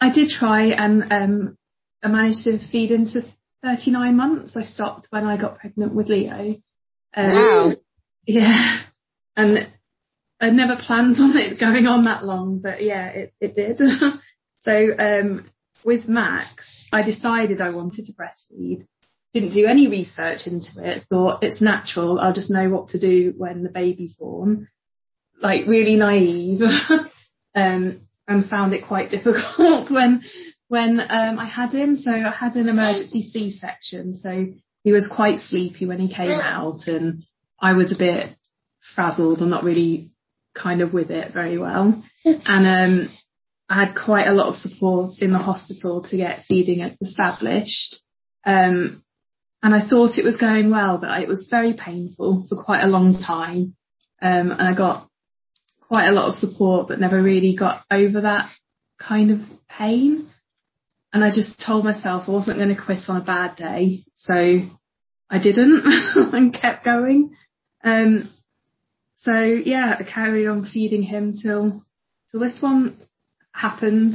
I did try and um, I managed to feed into 39 months. I stopped when I got pregnant with Leo. Um, wow. Yeah. And I never planned on it going on that long, but yeah, it, it did. so, um, with Max, I decided I wanted to breastfeed. Didn't do any research into it. Thought it's natural. I'll just know what to do when the baby's born. Like really naive. um, and found it quite difficult when when um, I had him. So I had an emergency C-section. So he was quite sleepy when he came out, and I was a bit frazzled and not really kind of with it very well. And um, I had quite a lot of support in the hospital to get feeding established. Um, and I thought it was going well, but it was very painful for quite a long time. Um, and I got quite a lot of support, but never really got over that kind of pain. And I just told myself I wasn't going to quit on a bad day. So I didn't and kept going. Um, so yeah, I carried on feeding him till till this one happened.